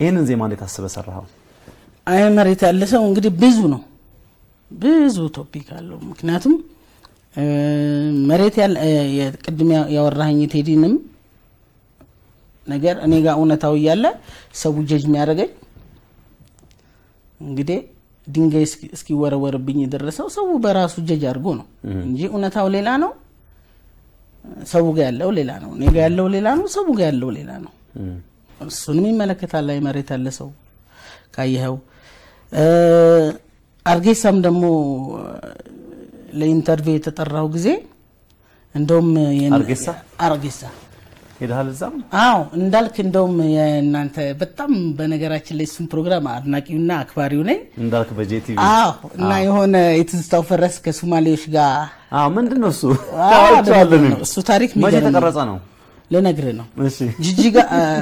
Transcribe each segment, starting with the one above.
ይህንን ዜማ እንዴት አስበህ ሰራኸው? አይ መሬት ያለ ሰው እንግዲህ ብዙ ነው፣ ብዙ ቶፒክ አለው። ምክንያቱም መሬት ያ- ያወራኸኝ የቴዲንም ነገር እኔ ጋር እውነታው እያለ ሰው ጀጅ የሚያደርገኝ እንግዲህ ድንጋይ እስኪ- እስኪወረወርብኝ የደረሰው ሰው በራሱ ጀጅ አድርጎ ነው እንጂ እውነታው ሌላ ነው። ሰው ጋር ያለው ሌላ ነው። እኔ ጋር ያለው ሌላ ነው። ሰው ጋር ያለው ሌላ ነው። እሱንም ይመለከታል። ላይ መሬት ያለ ሰው ካየኸው አርጌሳም ደግሞ ለኢንተርቪው የተጠራው ጊዜ እንደውም አርጌሳ? አርጌሳ ሄደሃል እዛም? አዎ እንዳልክ እንደውም የእናንተ በጣም በነገራችን ላይ እሱም ፕሮግራም አድናቂውና አክባሪው ነኝ። እንዳልክ በጄቲቪ አዎ እና የሆነ የትዝታው ፈረስ ከሶማሌዎች ጋር አዎ፣ ምንድን ነው እሱ? እሱ ታሪክ መቼ የተቀረጸ ነው? ልነግርህ ነው። ጅጅጋ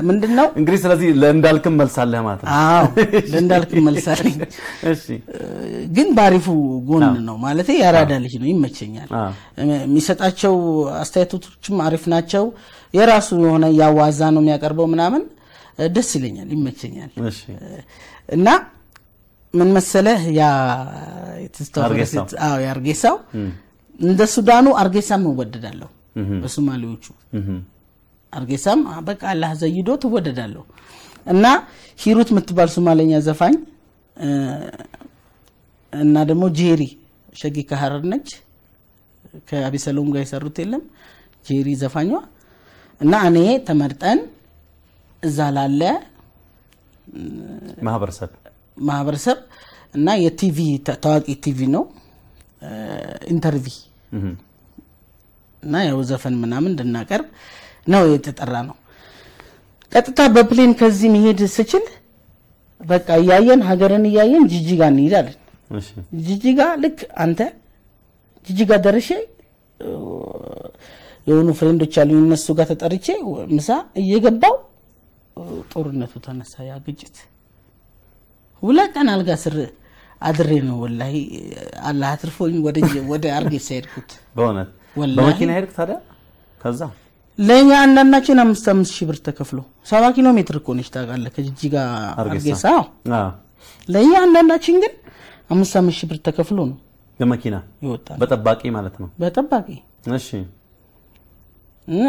ምንድን ነው? እንግዲህ ስለዚህ ለእንዳልክም መልሳለህ ማለት ነው። አዎ ለእንዳልክ መልሳለኝ። እሺ። ግን ባሪፉ ጎን ነው ማለት የአራዳ ልጅ ነው፣ ይመቸኛል። የሚሰጣቸው አስተያየቶችም አሪፍ ናቸው። የራሱ የሆነ ያዋዛ ነው የሚያቀርበው ምናምን ደስ ይለኛል፣ ይመቸኛል። እሺ። እና ምን መሰለህ ያ የአርጌሳው እንደ ሱዳኑ አርጌሳም እወደዳለሁ በሶማሌዎቹ አርጌሳም በቃ አላህ ዘይዶ ትወደዳለሁ. እና ሂሩት የምትባል ሶማለኛ ዘፋኝ እና ደግሞ ጄሪ ሸጊ ከሀረር ነች። ከአቢሰሎም ጋር የሰሩት የለም። ጄሪ ዘፋኟ። እና እኔ ተመርጠን እዛ ላለ ማህበረሰብ። ማህበረሰብ እና የቲቪ ታዋቂ ቲቪ ነው። interview እና ያው ዘፈን ምናምን እንድናቀርብ ነው የተጠራ ነው። ቀጥታ በ plane ከዚህ መሄድ ስችል በቃ እያየን ሀገርን እያየን ጅጅጋ እንሄዳለን። ጅጅጋ ልክ አንተ ጅጅጋ ደርሼ የሆኑ friend ኦች አሉ እነሱ ጋር ተጠርቼ ምሳ እየገባው ጦርነቱ ተነሳ። ያ ግጭት ሁለት ቀን አልጋ ስር አድሬ ነው ወላሂ አላህ አትርፎኝ ወደ አርጌሳ ሄድኩት። በእውነት በመኪና ሄድክ ታዲያ? ከዛ ለእኛ አንዳንዳችን አምስት አምስት ሺህ ብር ተከፍሎ ሰባ ኪሎ ሜትር እኮ ነች ታውቃለህ፣ ከጅጅጋ አርጌሳ። ለእኛ አንዳንዳችን ግን አምስት አምስት ሺህ ብር ተከፍሎ ነው በመኪና? ይወጣል በጠባቂ ማለት ነው። በጠባቂ። እሺ።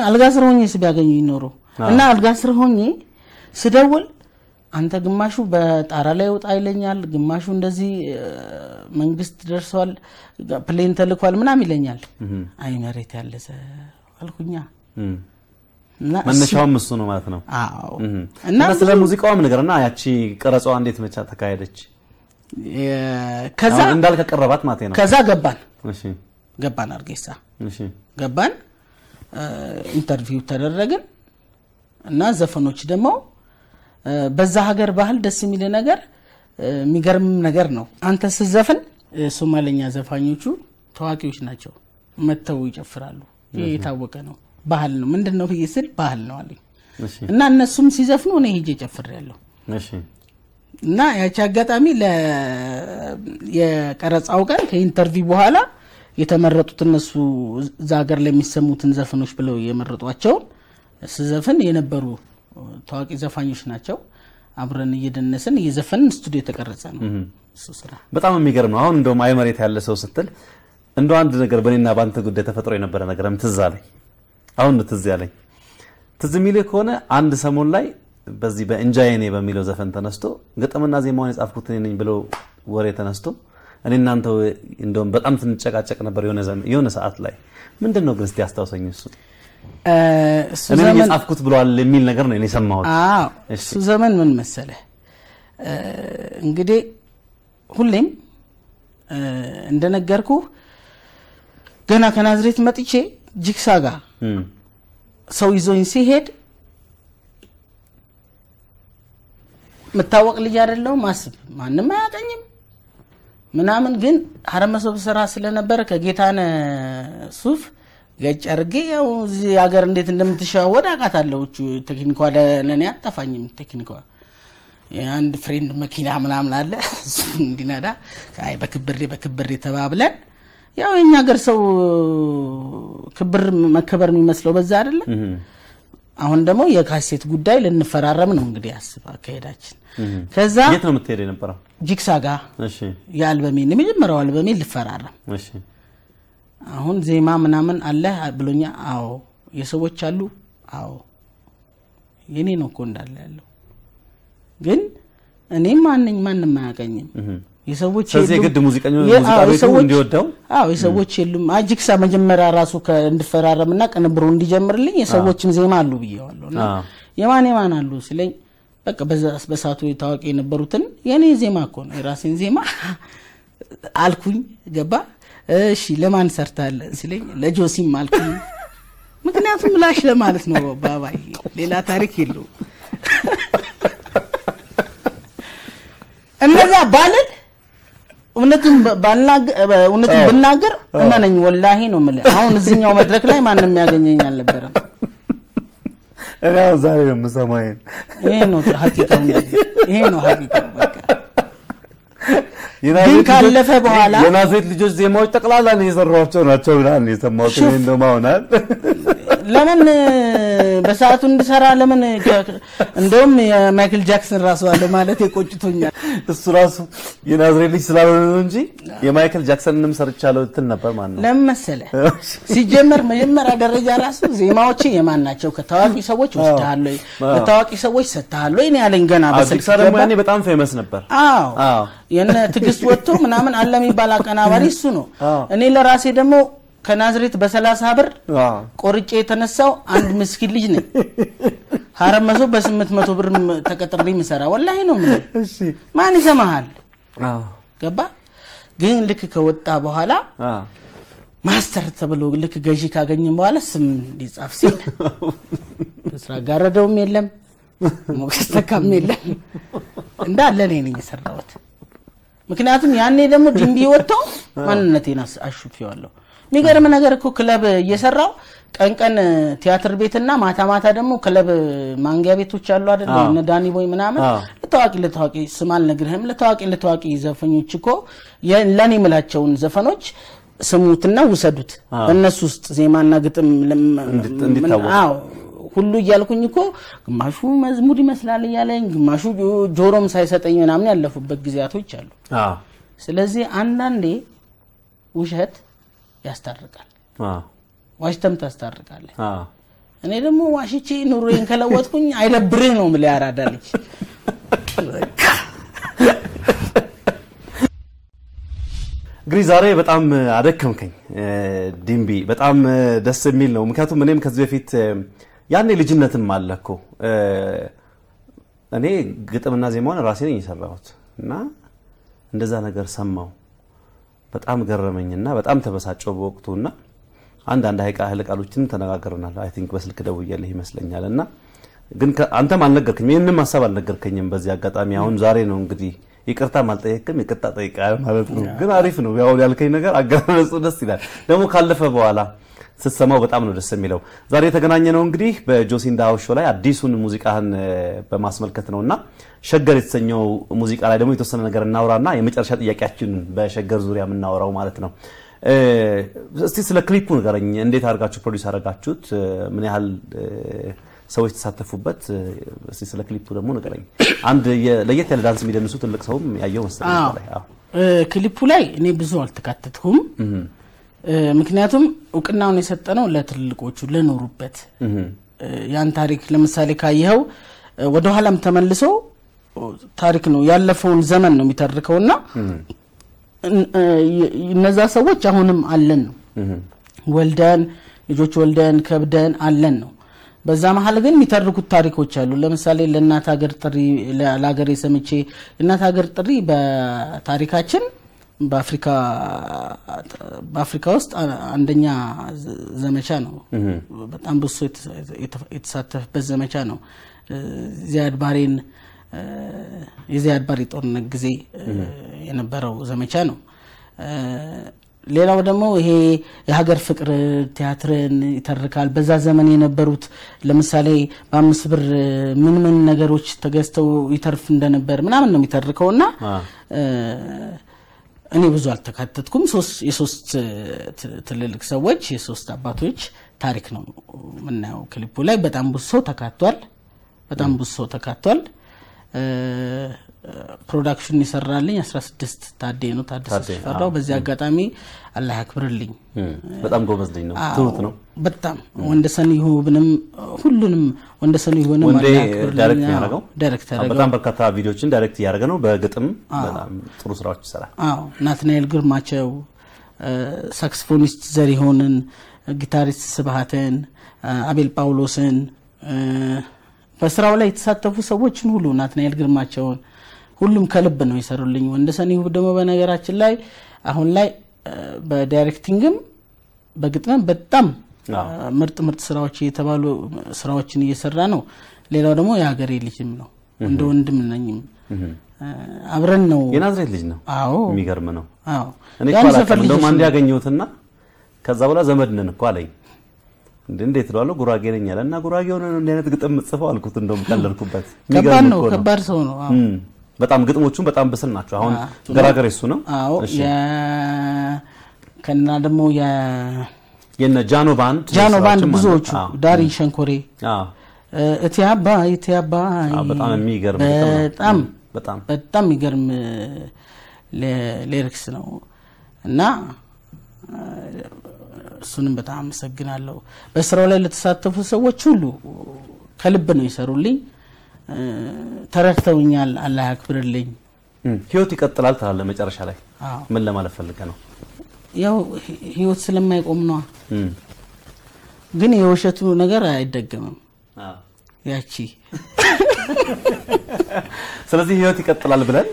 አልጋ ስር ሆኜ ስ ቢያገኙ ይኖሩ እና አልጋ ስር ሆኜ ስደውል አንተ ግማሹ በጣራ ላይ ወጣ ይለኛል፣ ግማሹ እንደዚህ መንግስት ደርሰዋል፣ plane ተልኳል ምናም ይለኛል። አይ መሬት ያለሰ አልኩኛ መነሻውም እሱ ነው ማለት ነው። አዎ። እና ስለ ሙዚቃውም ንገርና ያቺ ቀረጻዋ እንዴት መቻ ተካሄደች? ከዛ አሁን እንዳልክ ቀረባት ማለት ነው። ከዛ ገባን። እሺ። ገባን ሀርጌሳ። እሺ። ገባን። interview ተደረግን። እና ዘፈኖች ደግሞ በዛ ሀገር ባህል ደስ የሚል ነገር የሚገርም ነገር ነው። አንተ ስትዘፍን ሶማሌኛ ዘፋኞቹ ታዋቂዎች ናቸው፣ መጥተው ይጨፍራሉ። ይሄ የታወቀ ነው፣ ባህል ነው። ምንድን ነው ብዬ ስል ባህል ነው አለኝ እና እነሱም ሲዘፍኑ እኔ ሄጄ ጨፍሬያለሁ። እና ያቺ አጋጣሚ የቀረጻው ቀን ከ interview በኋላ የተመረጡት እነሱ እዛ ሀገር ለሚሰሙትን ዘፈኖች ብለው የመረጧቸውን ስዘፍን የነበሩ ታዋቂ ዘፋኞች ናቸው። አብረን እየደነስን እየዘፈንን ስቱዲዮ የተቀረጸ ነው እሱ ስራ። በጣም የሚገርም ነው። አሁን እንደውም አይ መሬት ያለ ሰው ስትል እንደው አንድ ነገር በእኔና በአንተ ጉዳይ ተፈጥሮ የነበረ ነገርም ትዝ አለኝ። አሁን ነው ትዝ ያለኝ። ትዝ የሚልህ ከሆነ አንድ ሰሞን ላይ በዚህ በእንጃዬኔ በሚለው ዘፈን ተነስቶ ግጥምና ዜማውን የጻፍኩት እኔ ነኝ ብለው ወሬ ተነስቶ እኔ እናንተ እንደውም በጣም ስንጨቃጨቅ ነበር የሆነ ሰዓት ላይ ምንድን ነው ግን እስቲ አስታውሰኝ። እሱ እኔ የጻፍኩት ብለዋል የሚል ነገር ነው እኔ የሰማሁት። እሱ ዘመን ምን መሰለህ እንግዲህ ሁሌም እንደነገርኩህ ገና ከናዝሬት መጥቼ ጅግሳ ጋር ሰው ይዞኝ ሲሄድ የምታወቅ ልጅ አይደለሁም። አስብ ማንም አያቀኝም ምናምን፣ ግን ሀረመሶብ ስራ ስለነበረ ከጌታነ ሱፍ ገጭ አድርጌ ያው እዚህ ሀገር እንዴት እንደምትሸዋወድ አውቃታለሁ። ቴክኒኳ ለእኔ አጠፋኝም። ቴክኒኳ የአንድ ፍሬንድ መኪና ምናምን አለ እሱ እንዲነዳ አይ በክብሬ በክብሬ ተባብለን ያው የኛ ሀገር ሰው ክብር መከበር የሚመስለው በዛ አይደለም አሁን ደግሞ የካሴት ጉዳይ ልንፈራረም ነው እንግዲህ አስብ አካሄዳችን። ከዛ የት ነው የምትሄደው የነበረው? ጂክሳ ጋር እሺ የአልበሜን የመጀመሪያው አልበሜን ልፈራረም እሺ አሁን ዜማ ምናምን አለ ብሎኛ። አዎ የሰዎች አሉ። አዎ የኔ ነው እኮ እንዳለ ያለው ግን እኔም ማንኝ ማንም አያቀኝም። የሰዎች የግድ ሙዚቀኛው የ- ሙዚቃ ቤቱ እንዲወደው አዎ የሰዎች የሉም። አጂክሳ መጀመሪያ ራሱ ከ- እንድፈራረምና ቅንብሩ እንዲጀምርልኝ የሰዎችም ዜማ አሉ ብዬዋለሁ። እና የማን የማን አሉ ሲለኝ በቃ በሳቱ ታዋቂ የነበሩትን የእኔ ዜማ እኮ ነው የራሴን ዜማ አልኩኝ። ገባ እሺ ለማን ሰርታለ ሲለኝ ለጆሲም አልኩኝ። ምክንያቱም ላሽ ለማለት ነው ባባይ፣ ሌላ ታሪክ የለው። እነዛ ባልል እውነቱን ብናገር እመነኝ ወላሂ ነው የምልህ። አሁን እዚህኛው መድረክ ላይ ማንም ያገኘኝ አልነበረም። እኔ አሁን ዛሬ ነው የምሰማው ይሄ ነው ሀቂቃው፣ ይሄ ነው ሀቂቃው። ግን ካለፈ በኋላ- የናዝሬት ልጆች ዜማዎች ጠቅላላ የሰሯቸው ናቸው ነው የሰማሁት። እኔ እንደውም አሁን አይደል? ለምን በሰዓቱ እንድሰራ ለምን እንደውም የማይክል ጃክሰን ራሱ አለ ማለት የቆጭቶኛል። እሱ ራሱ የናዝሬት ልጅ ስላልሆነ ነው እንጂ የማይክል ጃክሰንንም ሰርቻለሁ ትል ነበር ማለት ነው። ለምን መሰለ ሲጀመር መጀመሪያ ደረጃ ራሱ ዜማዎች የማን ናቸው? ከታዋቂ ሰዎች ወስደሃለሁ፣ ለታዋቂ ሰዎች ሰጥተሃለሁ ይኔ ያለኝ ገና በስልክ ያኔ በጣም ፌመስ ነበር። አዎ የነ ትዕግስት ወጥቶ ምናምን አለ የሚባል አቀናባሪ እሱ ነው። እኔ ለራሴ ደግሞ ከናዝሬት በሰላሳ ብር ቆርጬ የተነሳው አንድ ምስኪን ልጅ ነኝ። ሀረብ መሶ በስምንት መቶ ብር ተቀጥሬ ምሰራ ወላሂ ነው ማን ይሰማሃል? አዎ። ገባ ግን ልክ ከወጣ በኋላ ማስተር ተብሎ ልክ ገዢ ካገኘም በኋላ ስም ሊጻፍ ሲል ስራ ጋረደውም የለም ሞገስ ተካም የለም እንዳለ እኔ ነኝ የሰራሁት። ምክንያቱም ያኔ ደግሞ ድንቢ ወጥተው ማንነቴን አሹፌዋለሁ። የሚገርም ነገር እኮ ክለብ እየሰራው ቀን ቀን ቲያትር ቤትና ማታ ማታ ደግሞ ክለብ ማንጊያ ቤቶች አሉ አይደለ? እነ ዳኒ ቦይ ምናምን ለታዋቂ ለታዋቂ ስም አልነግርህም። ለታዋቂ ለታዋቂ ዘፈኞች እኮ ለኔ የምላቸውን ዘፈኖች ስሙትና ውሰዱት። በእነሱ ውስጥ ዜማና ግጥም አዎ ሁሉ እያልኩኝ እኮ ግማሹ መዝሙር ይመስላል እያለኝ ግማሹ ጆሮም ሳይሰጠኝ ምናምን ያለፉበት ጊዜያቶች አሉ። ስለዚህ አንዳንዴ ውሸት ያስታርቃል፣ አዎ። ዋሽተም ታስታርቃለህ። አዎ። እኔ ደግሞ ዋሽቼ ኑሮዬን ከለወጥኩኝ አይደብርህ ነው የምልህ ያራዳ ልጅ። እንግዲህ ዛሬ በጣም አደከምከኝ ዲምቢ። በጣም ደስ የሚል ነው። ምክንያቱም እኔም ከዚህ በፊት ያኔ ልጅነትም አለ እኮ እ፣ እኔ ግጥምና ዜማውን ራሴ ነኝ የሰራሁት እና እንደዛ ነገር ሰማው በጣም ገረመኝና በጣም ተበሳጨው በወቅቱ እና አንዳንድ ሀይቃ ሀይለ ቃሎችንም ተነጋግረናል። I think በስልክ ደውዬልህ ይመስለኛል እና ግን አንተም አልነገርከኝም፣ ይህንም ሀሳብ አልነገርከኝም። በዚህ አጋጣሚ አሁን ዛሬ ነው እንግዲህ ይቅርታም አልጠየቅም፣ ይቅርታ ጠይቃል ማለት ነው። ግን አሪፍ ነው ያው ያልከኝ ነገር አገላለጹ ደስ ይላል። ደግሞ ካለፈ በኋላ ስትሰማው በጣም ነው ደስ የሚለው። ዛሬ የተገናኘ ነው እንግዲህ በጆሲ in the show ላይ አዲሱን ሙዚቃህን በማስመልከት ነው እና ሸገር የተሰኘው ሙዚቃ ላይ ደግሞ የተወሰነ ነገር እናውራና የመጨረሻ ጥያቄያችንን በሸገር ዙሪያ የምናወራው ማለት ነው። እስቲ ስለ ክሊፑ ንገረኝ። እንዴት አድርጋችሁ produce አደረጋችሁት? ምን ያህል ሰዎች ተሳተፉበት? እ፣ እስቲ ስለ ክሊፑ ደግሞ ንገረኝ። አንድ ለየት ያለ ዳንስ የሚደንሱ ትልቅ ሰውም ያየው መሰለኝ ክሊፑ ላይ እኔ ብዙ አልተካተትኩም። ምክንያቱም እውቅናውን የሰጠነው ለትልልቆቹ ለኖሩበት ያን ታሪክ ለምሳሌ ካየኸው ወደኋላም ተመልሶ ታሪክ ነው ያለፈውን ዘመን ነው የሚተርከውና እን- እ፣ ይ- እነዛ ሰዎች አሁንም አለን ነው ወልደን ልጆች ወልደን ከብደን አለን ነው። በዛ መሀል ግን የሚተርኩት ታሪኮች አሉ። ለምሳሌ ለእናት ሀገር ጥሪ ለ- ለሀገሬ ሰምቼ የእናት ሀገር ጥሪ በታሪካችን በአፍሪካ በአፍሪካ ውስጥ አንደኛ ዘመቻ ነው። በጣም የተፈ- የተሳተፈበት ዘመቻ ነው። ዚያድ ባሬን የዚያድ ባሬ ጦርነት ጊዜ የነበረው ዘመቻ ነው። ሌላው ደግሞ ይሄ የሀገር ፍቅር ቲያትርን ይተርካል። በዛ ዘመን የነበሩት ለምሳሌ በአምስት ብር ምን ምን ነገሮች ተገዝተው ይተርፍ እንደነበር ምናምን ነው የሚተርከው እና እኔ ብዙ አልተካተትኩም። ሶስት የሶስት ትልልቅ ሰዎች የሶስት አባቶች ታሪክ ነው የምናየው። ክሊፑ ላይ በጣም ብዙ ሰው ተካቷል። በጣም ብዙ ሰው ተካቷል። production የሰራልኝ 16 ታዴ ነው ታደሰ ሽፈራው። በዚህ አጋጣሚ አላህ ያክብርልኝ። በጣም ጎበዝ ልጅ ነው። ትሁት ነው። በጣም ወንደሰን ይሁብንም ሁሉንም ወንደሰን ይሁብንም direct ያደረገው በጣም በርካታ ቪዲዮችን direct እያደረገ ነው። በግጥም በጣም ጥሩ ስራዎች ይሰራል። አዎ ናትናኤል ግርማቸው፣ saxophonist ዘሪሁንን፣ ጊታሪስት ስብሀትን፣ እ፣ አቤል ጳውሎስን በስራው ላይ የተሳተፉ ሰዎችን ሁሉ ናትናኤል ግርማቸውን ሁሉም ከልብ ነው የሰሩልኝ። ወንደሰን ይሁብ ደግሞ በነገራችን ላይ አሁን ላይ በዳይሬክቲንግም በግጥምም በጣም ምርጥ ምርጥ ስራዎች የተባሉ ስራዎችን እየሰራ ነው። ሌላው ደግሞ የሀገሬ ልጅም ነው እንደ ወንድም ነኝም አብረን ነው የናዝሬት ልጅ ነው። አዎ የሚገርም ነው። አዎ እኔ እኮ አላውቅም። እንደውም አንድ ያገኘሁትና ከዛ በኋላ ዘመድ ነን እኮ አለኝ። እንዴት እለዋለሁ ጉራጌ ነኝ አለ እና ጉራጌ ሆነ ነው እንዲህ አይነት ግጥም የምትጽፈው አልኩት። እንደውም ቀለድኩበት። ከባድ ነው፣ ከባድ ሰው ነው። በጣም ግጥሞቹም በጣም ብስል ናቸው። አሁን ገራገር እሱ ነው። አዎ ከና ደግሞ የነ ጃኖ ባንድ ባንድ ስራዎችም ብዙዎቹ ዳሪ ሸንኮሬ አዎ። እቴ አባይ በጣም የሚገርም በጣም በጣም በጣም የሚገርም ሌ- ሊሪክስ ነው እና እሱንም በጣም አመሰግናለሁ። በስራው ላይ ለተሳተፉ ሰዎች ሁሉ ከልብ ነው የሰሩልኝ። ተረድተውኛል። አላህ ያክብርልኝ። ህይወት ይቀጥላል ትላለህ መጨረሻ ላይ አዎ ምን ለማለት ፈልገህ ነው? ያው ህይወት ስለማይቆም ነዋ። ግን የውሸቱ ነገር አይደገምም። ያቺ ስለዚህ ህይወት ይቀጥላል ብለን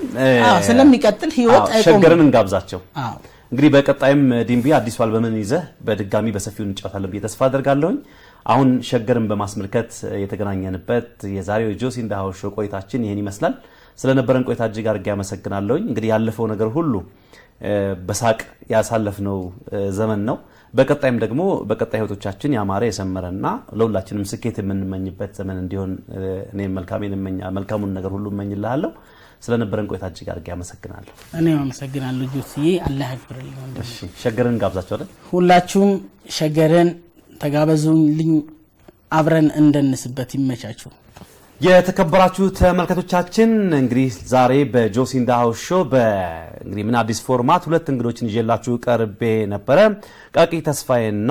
ስለሚቀጥል ህይወት አዎ፣ አይቆምም። ሸገርን እንጋብዛቸው። አዎ እንግዲህ በቀጣይም ዲምቢ አዲሱ አልበምን ይዘህ በድጋሚ በሰፊው እንጫወታለን ብዬ ተስፋ አደርጋለሁኝ። አሁን ሸገርን በማስመልከት የተገናኘንበት የዛሬው the house show ቆይታችን ይህን ይመስላል። ስለነበረን ቆይታ እጅግ አድርጌ አመሰግናለሁኝ። እንግዲህ ያለፈው ነገር ሁሉ በሳቅ ያሳለፍነው ዘመን ነው። በቀጣይም ደግሞ በቀጣይ ህይወቶቻችን ያማረ የሰመረና ለሁላችንም ስኬት የምንመኝበት ዘመን እንዲሆን እ፣ እኔም መልካሜን እመኛ- መልካሙን ነገር ሁሉ እመኝልሃለሁ። ስለነበረን ቆይታ እጅግ አድርጌ አመሰግናለሁ። እኔም አመሰግናለሁ ጆስዬ፣ አላህ ያክብርልኝ። ሸገርን ጋብዛቸዋለን። ሁላችሁም ሸገርን ተጋበዙልኝ፣ አብረን እንደንስበት። ይመቻችሁ። የተከበራችሁ ተመልካቾቻችን እንግዲህ ዛሬ በጆሲ in the house show በእንግዲህ ምን አዲስ format ሁለት እንግዶችን ይዤላችሁ ቀርቤ ነበረ። ቃቂ ተስፋዬና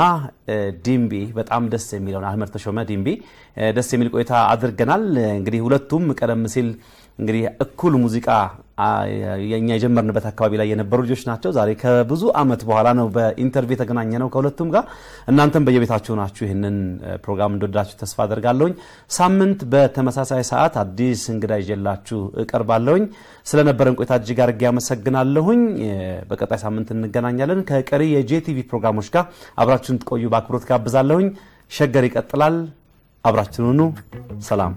ዲምቢ በጣም ደስ የሚለውን አህመድ ተሾመ ዲምቢ ደስ የሚል ቆይታ አድርገናል። እንግዲህ ሁለቱም ቀደም ሲል እንግዲህ እኩል ሙዚቃ የኛ የጀመርንበት አካባቢ ላይ የነበሩ ልጆች ናቸው። ዛሬ ከብዙ ዓመት በኋላ ነው በኢንተርቪው የተገናኘ ነው ከሁለቱም ጋር። እናንተም በየቤታችሁ ናችሁ ይህንን ፕሮግራም እንደወዳችሁ ተስፋ አደርጋለሁኝ። ሳምንት በተመሳሳይ ሰዓት አዲስ እንግዳ ይዤላችሁ እቀርባለሁኝ። ስለነበረን ቆይታ እጅግ አድርጌ አመሰግናለሁኝ። በቀጣይ ሳምንት እንገናኛለን። ከቀሪ የጄቲቪ ፕሮግራሞች ጋር አብራችሁን ትቆዩ በአክብሮት ጋብዛለሁኝ። ሸገር ይቀጥላል። አብራችሁን ሁኑ። ሰላም